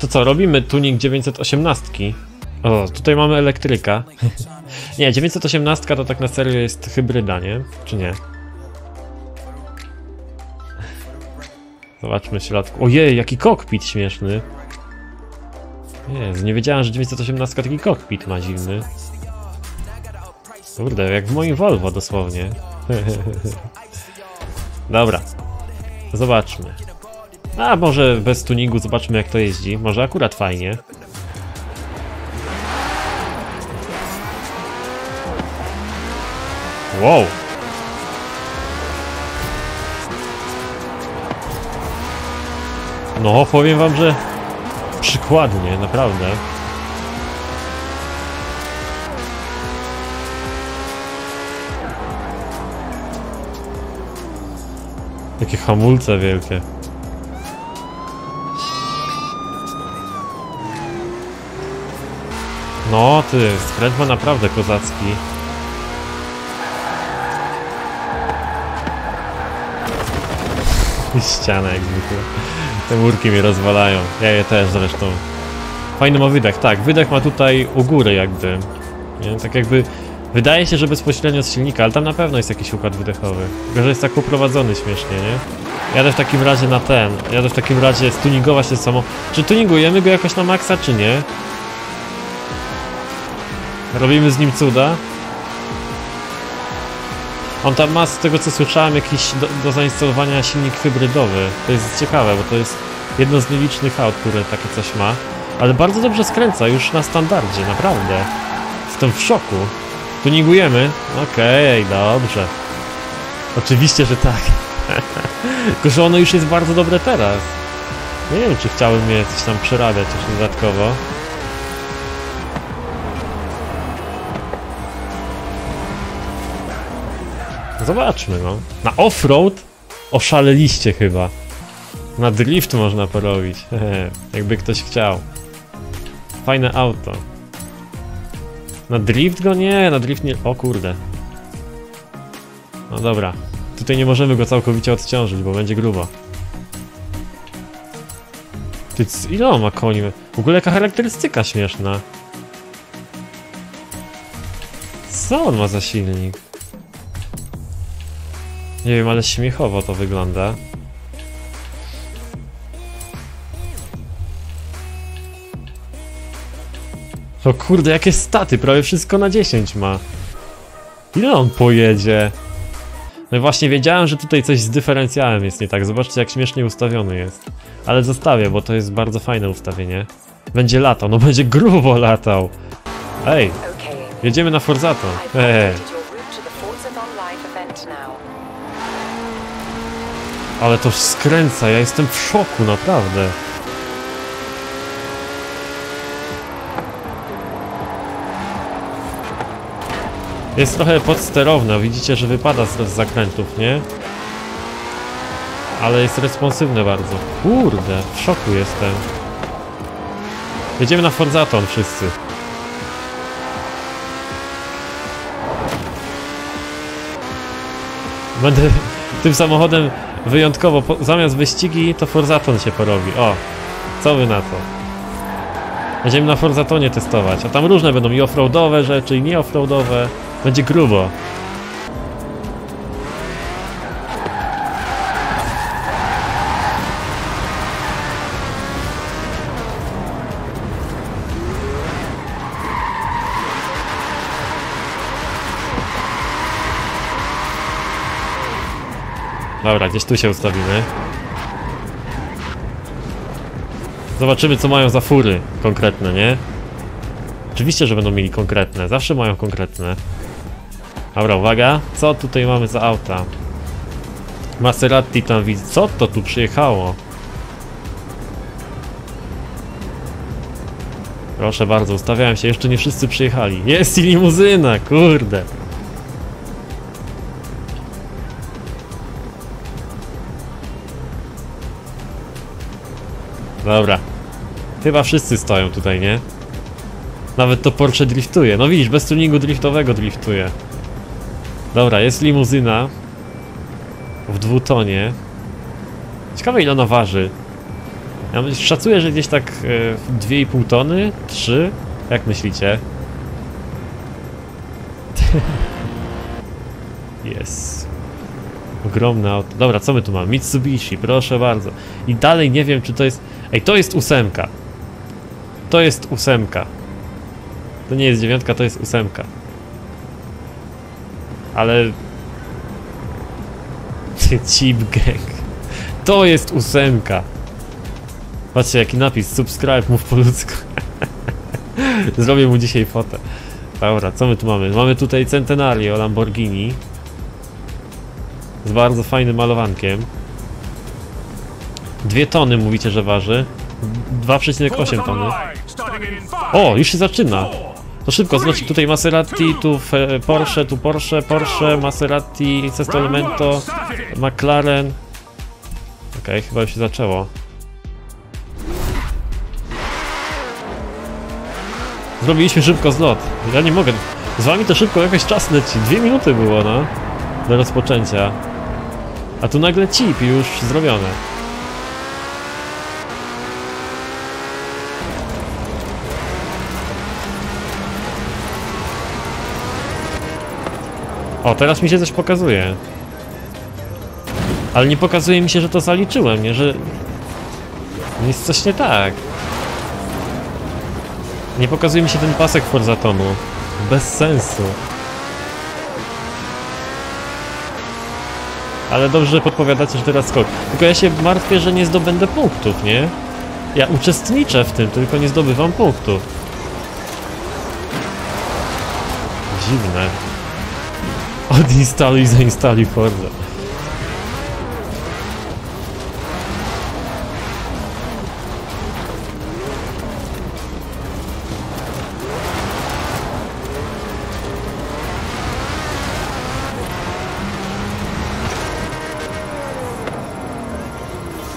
To co, robimy tuning 918. O, tutaj mamy elektryka. nie, 918 to tak na serio jest hybryda, nie? Czy nie? Zobaczmy w środku. Ojej, jaki kokpit śmieszny. Jezu, nie wiedziałem, że 918 taki kokpit ma dziwny. Kurde, jak w moim Volvo dosłownie. Dobra. Zobaczmy. A może bez tuningu zobaczmy jak to jeździ. Może akurat fajnie. Wow. No, powiem wam, że przykładnie, naprawdę. Jakie hamulce wielkie. No ty, skręt ma naprawdę kozacki. Ściana jak zwykle. Te murki mnie rozwalają. Ja je też zresztą. Fajny ma wydech, tak. Wydech ma tutaj u góry jakby. Nie? Tak jakby... Wydaje się, że bezpośrednio z silnika, ale tam na pewno jest jakiś układ wydechowy. Tylko, że jest tak uprowadzony śmiesznie, nie? Jadę w takim razie na ten. Jadę w takim razie stuningować się samo. Czy tuningujemy go jakoś na maksa, czy nie? Robimy z nim cuda? On tam ma, z tego co słyszałem, jakiś do, do zainstalowania silnik hybrydowy. To jest ciekawe, bo to jest jedno z nielicznych aut, które takie coś ma. Ale bardzo dobrze skręca, już na standardzie, naprawdę. Jestem w szoku. Tuningujemy? Okej, okay, dobrze. Oczywiście, że tak. Tylko, że ono już jest bardzo dobre teraz. Nie wiem, czy chciałbym je coś tam przerabiać jeszcze dodatkowo. Zobaczmy, no. Na offroad oszaleliście chyba. Na drift można porobić. Jakby ktoś chciał. Fajne auto. Na drift go nie, na drift nie... O kurde. No dobra. Tutaj nie możemy go całkowicie odciążyć, bo będzie grubo. Ty, ile on ma koni? W ogóle jaka charakterystyka śmieszna. Co on ma za silnik? Nie wiem, ale śmiechowo to wygląda. O kurde, jakie staty, prawie wszystko na 10 ma. Ile on pojedzie? No właśnie wiedziałem, że tutaj coś z dyferencjałem jest nie tak. Zobaczcie, jak śmiesznie ustawiony jest. Ale zostawię, bo to jest bardzo fajne ustawienie. Będzie latał, no będzie grubo latał. Ej, jedziemy na Forzato. Ej. Ale to skręca, ja jestem w szoku, naprawdę. Jest trochę podsterowne, widzicie, że wypada z, z zakrętów, nie? Ale jest responsywne bardzo. Kurde, w szoku jestem. Jedziemy na Forzaton wszyscy. Będę tym samochodem wyjątkowo, po, zamiast wyścigi, to Forzaton się porobi. O, co wy na to? Będziemy na Forzatonie testować, a tam różne będą i offroadowe rzeczy, i nie offroadowe. Będzie grubo. Dobra, gdzieś tu się ustawimy. Zobaczymy co mają za fury konkretne, nie? Oczywiście, że będą mieli konkretne, zawsze mają konkretne. Dobra, uwaga, co tutaj mamy za auta? Maserati tam widzę, co to tu przyjechało? Proszę bardzo, ustawiałem się, jeszcze nie wszyscy przyjechali. Jest i limuzyna, kurde. Dobra. Chyba wszyscy stoją tutaj, nie? Nawet to Porsche driftuje. No widzisz, bez tuningu driftowego driftuje. Dobra, jest limuzyna. W dwutonie. Ciekawe ile ona waży. Ja szacuję, że gdzieś tak e, 2,5 tony, 3. Jak myślicie? Jest. Ogromne auto. Dobra, co my tu mamy? Mitsubishi, proszę bardzo. I dalej nie wiem, czy to jest... Ej, to jest ósemka. To jest ósemka. To nie jest dziewiątka, to jest ósemka. Ale... Cheap gang. To jest ósemka. Patrzcie jaki napis, subscribe, mów po ludzku. Zrobię mu dzisiaj fotę. Dobra, co my tu mamy? Mamy tutaj Centenario Lamborghini. Z bardzo fajnym malowankiem. Dwie tony mówicie, że waży. 2,8 tony. O, już się zaczyna. To szybko, znaczy tutaj Maserati, tu fe- Porsche, tu Porsche, Porsche, Maserati, Sesto Elemento, McLaren. Okej, chyba już się zaczęło. Zrobiliśmy szybko zlot. Ja nie mogę. Z wami to szybko jakoś czas leci. Dwie minuty było, no. Do rozpoczęcia. A tu nagle chip już zrobione. O, teraz mi się coś pokazuje. Ale nie pokazuje mi się, że to zaliczyłem, nie, że... Jest coś nie tak. Nie pokazuje mi się ten pasek Forzatomu. Bez sensu. Ale dobrze, że podpowiadacie, że teraz skok. Tylko ja się martwię, że nie zdobędę punktów, nie? Ja uczestniczę w tym, tylko nie zdobywam punktów. Dziwne. Odinstaluj zainstaluj Forza.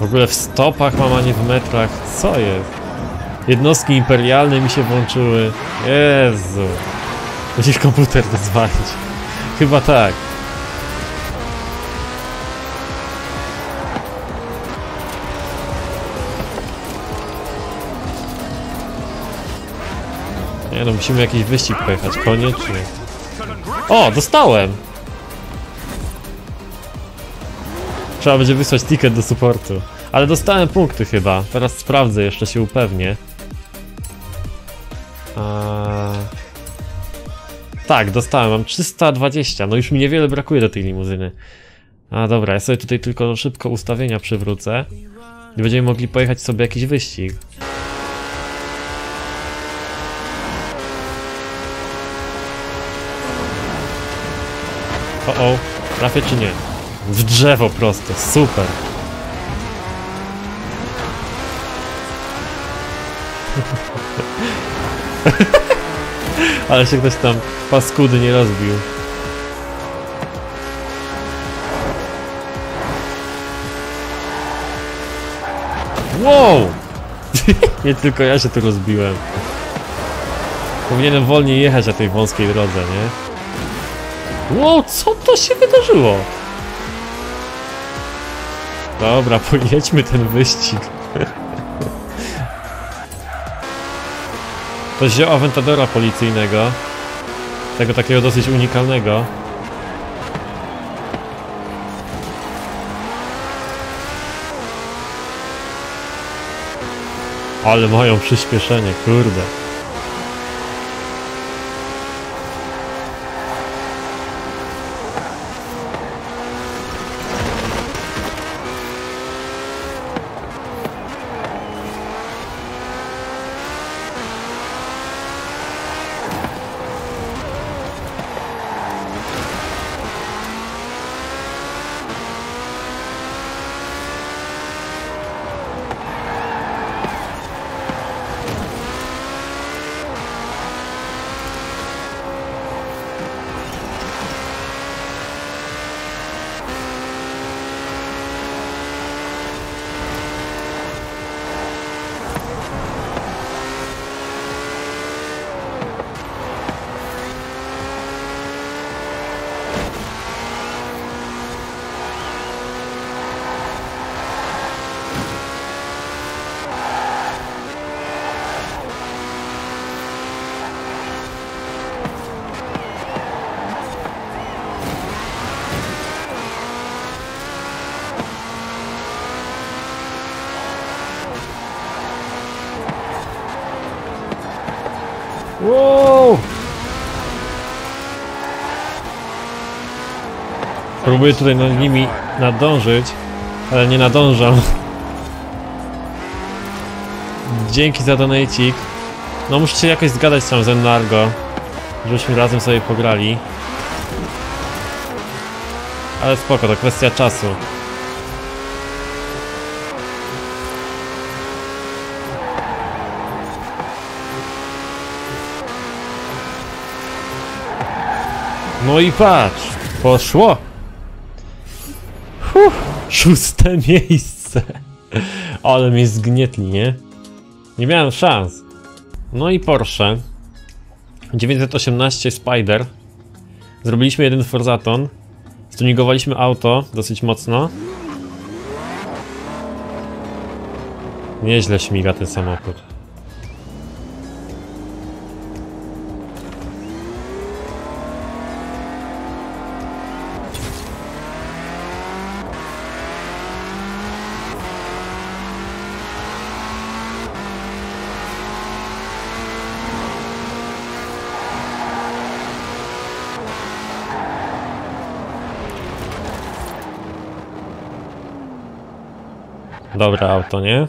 W ogóle w stopach mam, a nie w metrach. Co jest? Jednostki imperialne mi się włączyły. Jezu. Musisz komputer rozwalić. Chyba tak. Nie no, musimy jakiś wyścig pojechać, koniecznie. O, dostałem! Trzeba będzie wysłać ticket do supportu. Ale dostałem punkty chyba. Teraz sprawdzę, jeszcze się upewnię. A... Tak, dostałem, mam 320. No już mi niewiele brakuje do tej limuzyny. A dobra, ja sobie tutaj tylko szybko ustawienia przywrócę. I będziemy mogli pojechać sobie jakiś wyścig. O, o, trafię czy nie? W drzewo prosto, super. Ale się ktoś tam paskudy nie rozbił. Wow! nie tylko ja się tu rozbiłem. Powinienem wolniej jechać na tej wąskiej drodze, nie? Wow, co to się wydarzyło? Dobra, pojedźmy ten wyścig. To wziął Aventadora policyjnego. Tego takiego dosyć unikalnego. Ale mają przyspieszenie, kurde. Wow! Próbuję tutaj nad nimi nadążyć, ale nie nadążam. Dzięki za donacik. No muszę się jakoś zgadać sam ze Nargo, żebyśmy razem sobie pograli. Ale spoko, to kwestia czasu. No i patrz, poszło. Huh, szóste miejsce. Ale mnie zgnietli, nie? Nie miałem szans. No i Porsche. 918 Spider. Zrobiliśmy jeden Forzaton. Stuningowaliśmy auto dosyć mocno. Nieźle śmiga ten samochód. Dobre auto, nie?